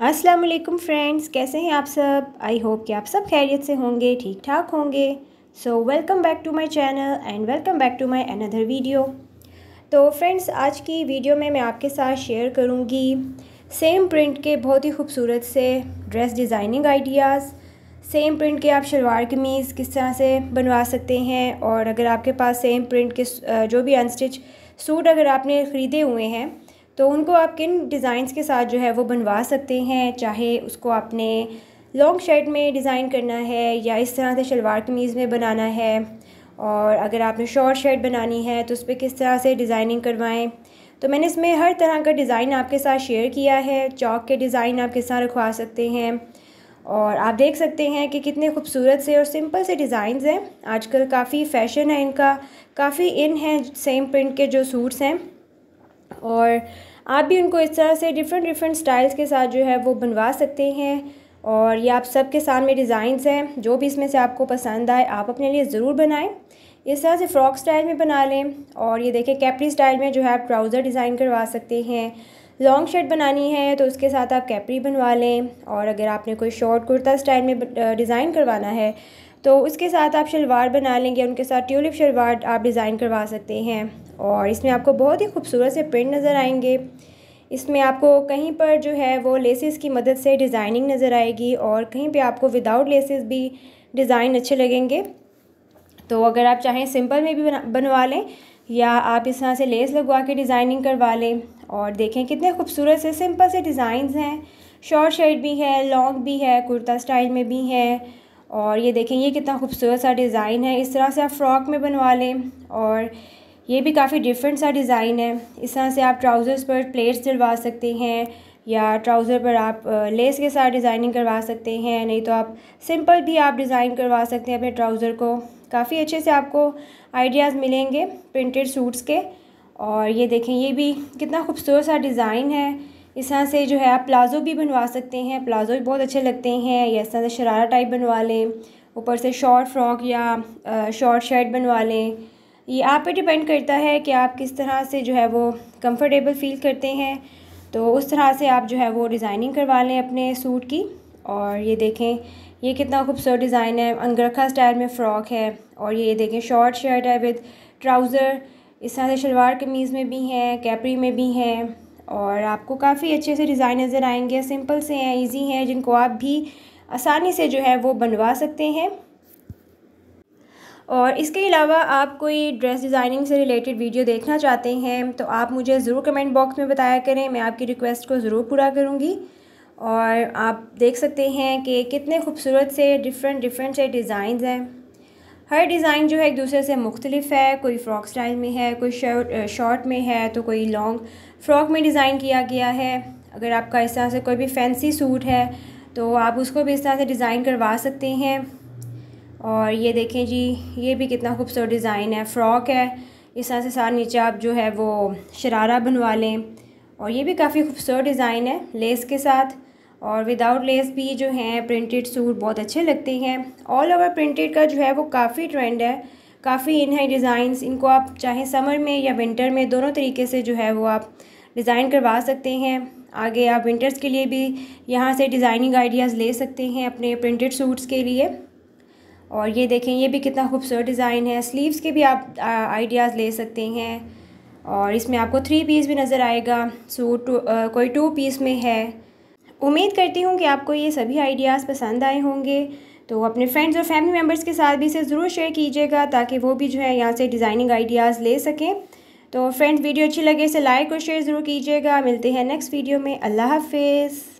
अस्सलाम वालेकुम फ्रेंड्स, कैसे हैं आप सब? आई होप कि आप सब खैरियत से होंगे ठीक ठाक होंगे। So welcome back to my channel and welcome back to my another video तो फ्रेंड्स, आज की वीडियो में मैं आपके साथ शेयर करूँगी सेम प्रिंट के बहुत ही खूबसूरत से dress designing ideas same print के आप शलवार कमीज़ किस तरह से बनवा सकते हैं और अगर आपके पास सेम प्रिंट के जो भी अनस्टिच सूट अगर आपने ख़रीदे हुए हैं तो उनको आप किन डिज़ाइंस के साथ जो है वो बनवा सकते हैं? चाहे उसको आपने लॉन्ग शर्ट में डिज़ाइन करना है या इस तरह से शलवार कमीज़ में बनाना है और अगर आपने शॉर्ट शर्ट बनानी है तो उस पर किस तरह से डिज़ाइनिंग करवाएँ? तो मैंने इसमें हर तरह का डिज़ाइन आपके साथ शेयर किया है, चौक के डिज़ाइन आप किस तरह रखवा सकते हैं और आप देख सकते हैं कि कितने खूबसूरत से और सिंपल से डिज़ाइंस हैं। आजकल काफ़ी फ़ैशन है इनका, काफ़ी इन है सेम प्रिंट के जो सूट्स हैं। और आप भी उनको इस तरह से डिफरेंट डिफरेंट स्टाइल्स के साथ जो है वो बनवा सकते हैं और ये आप सबके सामने डिज़ाइंस हैं। जो भी इसमें से आपको पसंद आए, आप अपने लिए ज़रूर बनाएँ। इस तरह से फ्रॉक स्टाइल में बना लें और ये देखें कैपरी स्टाइल में जो है आप ट्राउज़र डिज़ाइन करवा सकते हैं। लॉन्ग शर्ट बनानी है तो उसके साथ आप कैपरी बनवा लें और अगर आपने कोई शॉर्ट कुर्ता स्टाइल में डिज़ाइन करवाना है तो उसके साथ आप शलवार बना लेंगे, उनके साथ ट्यूलिप शलवार आप डिज़ाइन करवा सकते हैं। और इसमें आपको बहुत ही खूबसूरत से प्रिंट नज़र आएँगे। इसमें आपको कहीं पर जो है वो लेसेस की मदद से डिज़ाइनिंग नज़र आएगी और कहीं पे आपको विदाउट लेसेस भी डिज़ाइन अच्छे लगेंगे। तो अगर आप चाहें सिंपल में भी बनवा लें या आप इस तरह से लेस लगवा के डिज़ाइनिंग करवा लें और देखें कितने खूबसूरत से सिंपल से डिज़ाइंस हैं। शॉर्ट शर्ट भी है, लॉन्ग भी है, कुर्ता स्टाइल में भी है। और ये देखें, ये कितना खूबसूरत सा डिज़ाइन है। इस तरह से आप फ्रॉक में बनवा लें और ये भी काफ़ी डिफरेंट सा डिज़ाइन है। इस तरह से आप ट्राउज़र्स पर प्लेट्स दिलवा सकते हैं या ट्राउज़र पर आप लेस के साथ डिज़ाइनिंग करवा सकते हैं। नहीं तो आप सिंपल भी आप डिज़ाइन करवा सकते हैं अपने ट्राउज़र को। काफ़ी अच्छे से आपको आइडियाज़ मिलेंगे प्रिंटेड सूट्स के। और ये देखें, ये भी कितना खूबसूरत सा डिज़ाइन है। इस तरह से जो है आप प्लाज़ो भी बनवा सकते हैं, प्लाज़ो भी बहुत अच्छे लगते हैं, या इस तरह से शरारा टाइप बनवा लें, ऊपर से शॉर्ट फ्रॉक या शॉर्ट शर्ट बनवा लें। ये आप पे डिपेंड करता है कि आप किस तरह से जो है वो कंफर्टेबल फ़ील करते हैं। तो उस तरह से आप जो है वो डिज़ाइनिंग करवा लें अपने सूट की, और ये देखें, ये कितना खूबसूरत डिज़ाइन है। अंगरखा स्टाइल में फ़्रॉक है, और ये देखें शॉर्ट शर्ट है विद ट्राउज़र इस तरह से शलवार कमीज़ में भी हैं कैपरी में भी हैं। और आपको काफ़ी अच्छे से डिज़ाइन नज़र आएँगे। सिंपल से हैं ईजी हैं, जिनको आप भी आसानी से जो है वो बनवा सकते हैं। और इसके अलावा आप कोई ड्रेस डिज़ाइनिंग से रिलेटेड वीडियो देखना चाहते हैं तो आप मुझे ज़रूर कमेंट बॉक्स में बताया करें। मैं आपकी रिक्वेस्ट को ज़रूर पूरा करूँगी। और आप देख सकते हैं कि कितने खूबसूरत से डिफरेंट डिफरेंट से डिज़ाइन हैं। हर डिज़ाइन जो है एक दूसरे से मुख्तलिफ़ है। कोई फ़्रॉक स्टाइल में है, कोई शर्ट शॉर्ट में है तो कोई लॉन्ग फ्रॉक में डिज़ाइन किया गया है। अगर आपका इस तरह से कोई भी फैंसी सूट है तो आप उसको भी इस तरह से डिज़ाइन करवा सकते हैं। और ये देखें जी, ये भी कितना खूबसूरत डिज़ाइन है। फ़्रॉक है, इस तरह से सारे नीचे आप जो है वो शरारा बनवा लें। और ये भी काफ़ी खूबसूरत डिज़ाइन है, लेस के साथ। और विदाउट लेस भी जो हैं प्रिंटेड सूट बहुत अच्छे लगते हैं। ऑल ओवर प्रिंटेड का जो है, वो काफ़ी ट्रेंड है। काफ़ी इन है डिज़ाइंस इनको आप चाहे समर में या विंटर में दोनों तरीके से जो है, वो आप डिज़ाइन करवा सकते हैं। आगे आप विंटर्स के लिए भी यहाँ से डिज़ाइनिंग आइडियाज़ ले सकते हैं अपने प्रिंटेड सूट्स के लिए। और ये देखें, ये भी कितना खूबसूरत डिज़ाइन है। स्लीव्स के भी आप आइडियाज़ ले सकते हैं। और इसमें आपको थ्री पीस भी नज़र आएगा। सूट कोई टू पीस में है। उम्मीद करती हूँ कि आपको ये सभी आइडियाज़ पसंद आए होंगे। तो अपने फ्रेंड्स और फैमिली मेंबर्स के साथ भी इसे ज़रूर शेयर कीजिएगा ताकि वो भी जो है यहाँ से डिज़ाइनिंग आइडियाज़ ले सकें। तो फ्रेंड्स वीडियो अच्छी लगे इसे लाइक और शेयर ज़रूर कीजिएगा। मिलते हैं नेक्स्ट वीडियो में। अल्लाह हाफिज़।